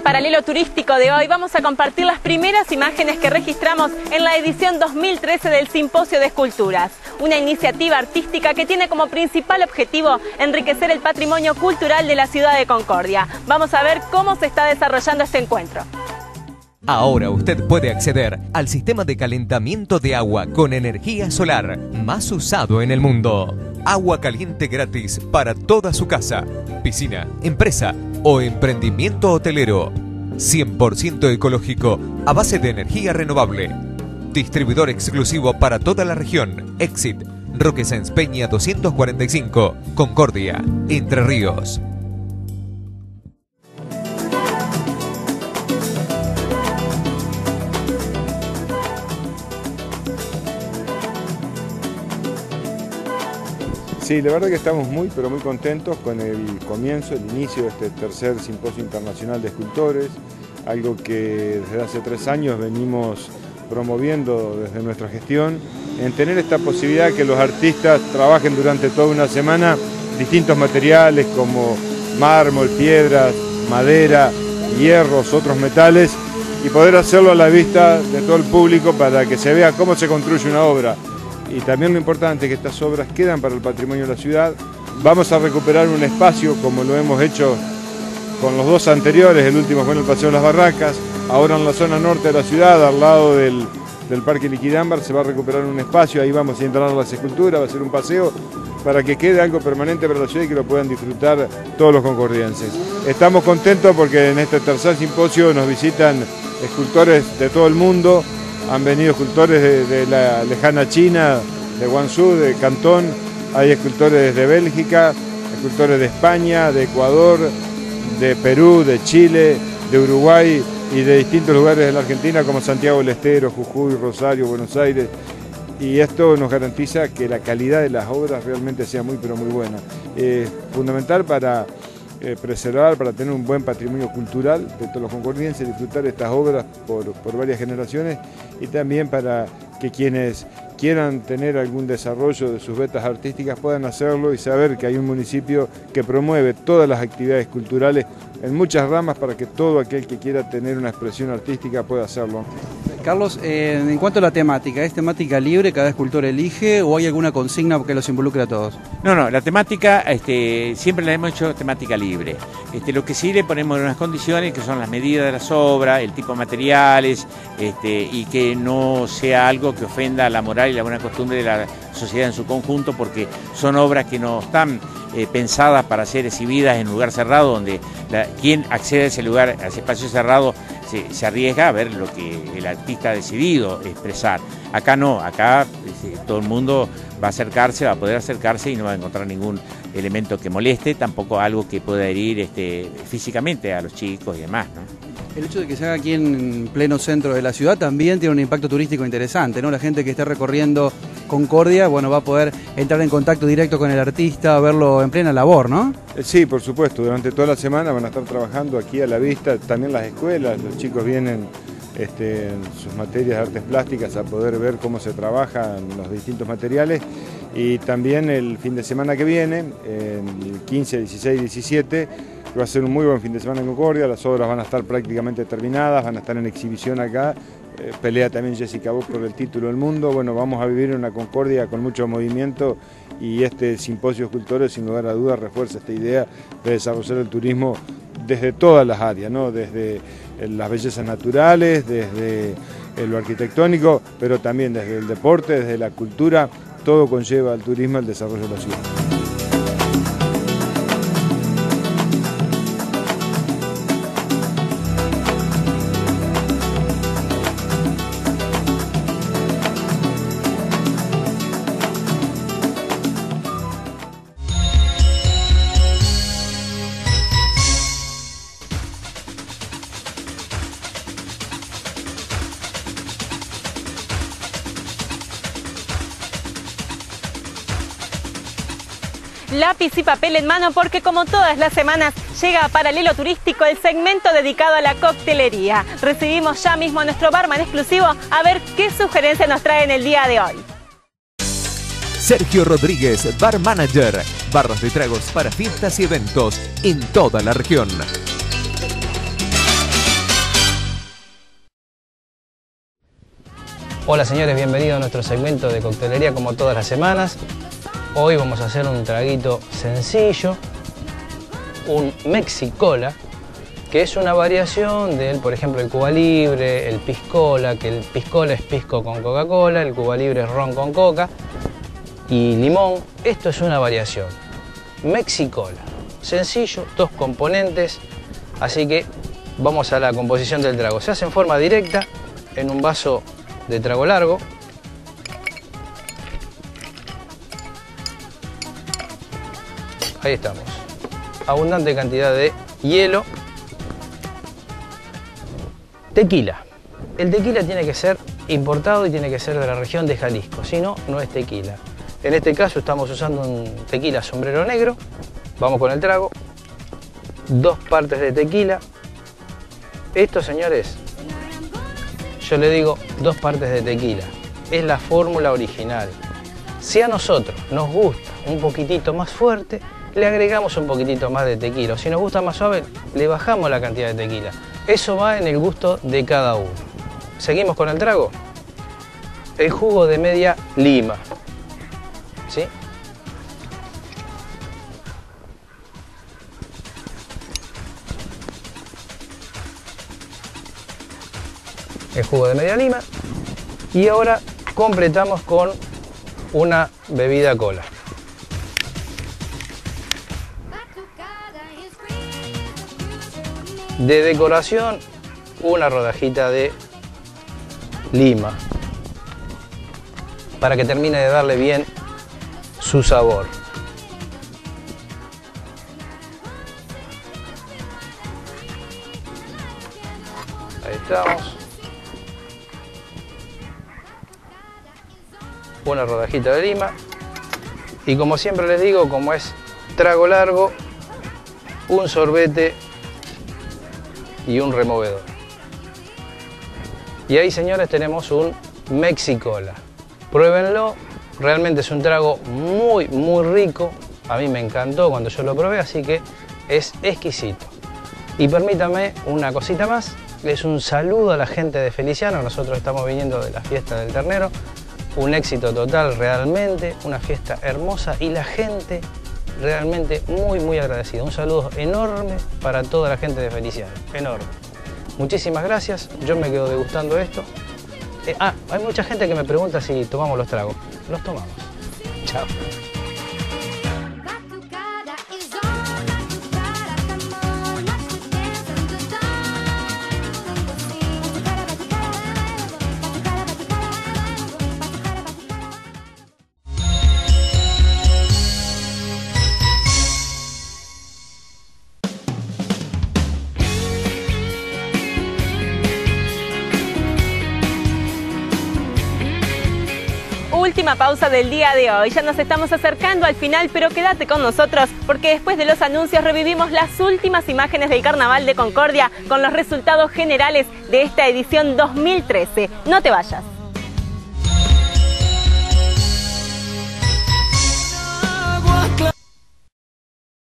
El paralelo turístico de hoy vamos a compartir las primeras imágenes que registramos en la edición 2013 del Simposio de Esculturas, una iniciativa artística que tiene como principal objetivo enriquecer el patrimonio cultural de la ciudad de Concordia. Vamos a ver cómo se está desarrollando este encuentro. Ahora usted puede acceder al sistema de calentamiento de agua con energía solar más usado en el mundo. Agua caliente gratis para toda su casa, piscina, empresa o emprendimiento hotelero. 100% ecológico a base de energía renovable. Distribuidor exclusivo para toda la región. Exit. Roque Sáenz Peña 245. Concordia. Entre Ríos. Sí, la verdad que estamos muy, pero muy contentos con el comienzo, el inicio de este tercer Simposio Internacional de Escultores, algo que desde hace tres años venimos promoviendo desde nuestra gestión, en tener esta posibilidad que los artistas trabajen durante toda una semana distintos materiales como mármol, piedras, madera, hierros, otros metales, y poder hacerlo a la vista de todo el público para que se vea cómo se construye una obra y también lo importante es que estas obras quedan para el patrimonio de la ciudad. Vamos a recuperar un espacio como lo hemos hecho con los dos anteriores, el último fue en el Paseo de las Barracas, ahora en la zona norte de la ciudad, al lado del, Parque Liquidámbar, se va a recuperar un espacio, ahí vamos a instalar las esculturas, va a ser un paseo para que quede algo permanente para la ciudad y que lo puedan disfrutar todos los concordienses. Estamos contentos porque en este tercer simposio nos visitan escultores de todo el mundo, han venido escultores de, la lejana China, de Guangzhou, de Cantón, hay escultores de Bélgica, escultores de España, de Ecuador, de Perú, de Chile, de Uruguay y de distintos lugares de la Argentina como Santiago del Estero, Jujuy, Rosario, Buenos Aires. Y esto nos garantiza que la calidad de las obras realmente sea muy pero muy buena. Es fundamental para eh, preservar, para tener un buen patrimonio cultural de todos los concordienses, disfrutar estas obras por, por varias generaciones y también para que quienes quieran tener algún desarrollo de sus vetas artísticas puedan hacerlo y saber que hay un municipio que promueve todas las actividades culturales en muchas ramas para que todo aquel que quiera tener una expresión artística pueda hacerlo. Carlos, en cuanto a la temática, ¿es temática libre, cada escultor elige o hay alguna consigna que los involucre a todos? No, no, la temática este, siempre la hemos hecho temática libre. Este, lo que sí le ponemos en unas condiciones que son las medidas de las obras, el tipo de materiales este, y que no sea algo que ofenda la moral y la buena costumbre de la sociedad en su conjunto porque son obras que no están eh, pensadas para ser exhibidas en lugar cerrado donde quien accede a ese lugar, a ese espacio cerrado, se, arriesga a ver lo que el artista ha decidido expresar. Acá no, acá este, todo el mundo va a acercarse, va a poder acercarse y no va a encontrar ningún elemento que moleste, tampoco algo que pueda herir este, físicamente a los chicos y demás. El hecho de que se haga aquí en pleno centro de la ciudad también tiene un impacto turístico interesante, ¿no? La gente que esté recorriendo Concordia, bueno, va a poder entrar en contacto directo con el artista, verlo en plena labor, ¿no? Eh, sí, por supuesto, durante toda la semana van a estar trabajando aquí a la vista, también las escuelas, los chicos vienen este, en sus materias de artes plásticas a poder ver cómo se trabajan los distintos materiales y también el fin de semana que viene, el 15, 16, 17, va a ser un muy buen fin de semana en Concordia, las obras van a estar prácticamente terminadas, van a estar en exhibición acá eh, pelea también Jessica Bush por el título del mundo. Bueno, vamos a vivir una concordia con mucho movimiento y este simposio escultores sin lugar a dudas refuerza esta idea de desarrollar el turismo desde todas las áreas, ¿no? desde eh, las bellezas naturales, desde eh, lo arquitectónico, pero también desde el deporte, desde la cultura, todo conlleva al turismo el desarrollo de la ciudad. lápiz y papel en mano porque como todas las semanas llega a Paralelo Turístico el segmento dedicado a la coctelería. Recibimos ya mismo a nuestro barman exclusivo a ver qué sugerencia nos trae en el día de hoy. Sergio Rodríguez, Bar Manager. Barras de tragos para fiestas y eventos en toda la región. Hola señores, bienvenidos a nuestro segmento de coctelería como todas las semanas. Hoy vamos a hacer un traguito sencillo, un Mexicola, que es una variación del, por ejemplo, el Cuba Libre, el Piscola, que el Piscola es pisco con Coca-Cola, el Cuba Libre es ron con coca y limón. Esto es una variación. Mexicola, sencillo, dos componentes, así que vamos a la composición del trago. Se hace en forma directa en un vaso de trago largo. Ahí estamos. Abundante cantidad de hielo. Tequila. El tequila tiene que ser importado y tiene que ser de la región de Jalisco, si no, no es tequila. En este caso estamos usando un tequila sombrero negro. Vamos con el trago. Dos partes de tequila. Esto, señores, yo le digo dos partes de tequila. Es la fórmula original. Si a nosotros nos gusta un poquitito más fuerte, le agregamos un poquitito más de tequila. Si nos gusta más suave, le bajamos la cantidad de tequila. Eso va en el gusto de cada uno. Seguimos con el trago. El jugo de media lima. ¿Sí? el jugo de media lima y ahora completamos con una bebida cola. De decoración, una rodajita de lima para que termine de darle bien su sabor. Ahí estamos. una rodajita de lima y como siempre les digo, como es trago largo, un sorbete y un removedor. Y ahí señores tenemos un Mexicola. Pruébenlo, realmente es un trago muy muy rico, a mí me encantó cuando yo lo probé, así que es exquisito. Y permítame una cosita más, es un saludo a la gente de Feliciano, nosotros estamos viniendo de la fiesta del ternero, un éxito total realmente, una fiesta hermosa. Y la gente realmente muy muy agradecida. Un saludo enorme para toda la gente de Feliciano, enorme. Muchísimas gracias, yo me quedo degustando esto. Eh, ah, hay mucha gente que me pregunta si tomamos los tragos. Los tomamos. Chao. Última pausa del día de hoy. Ya nos estamos acercando al final, pero quédate con nosotros porque después de los anuncios revivimos las últimas imágenes del Carnaval de Concordia con los resultados generales de esta edición 2013. No te vayas.